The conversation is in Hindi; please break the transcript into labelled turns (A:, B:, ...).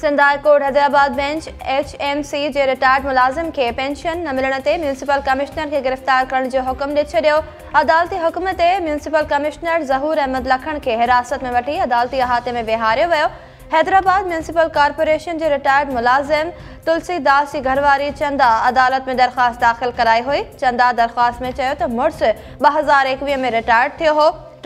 A: Sindh High Court Hyderabad bench H M C जे रिटायर्ड मुलाज़िम खे पेंशन न मिलण ते म्यूनिसिपल कमिश्नर खे गिरफ़्तार करण जो हुकुम ॾेई छॾियो अदालती हुकुम ते म्यूनिसिपल कमिश्नर ज़हूर अहमद लखण खे हिरासत में वठी अदालती अहाते में विहारियो वियो। हैदराबाद म्यूनिसिपल कॉर्पोरेशन जे रिटायर्ड मुलाज़िम तुलसीदास जी घरवारी चंदा अदालत में दरख़्वास्त दाख़िल कराई हुई। चंदा दरख़्वास्त में चयो त मुड़ुसु ॿ हज़ार एकवीह में रिटायर्ड हो।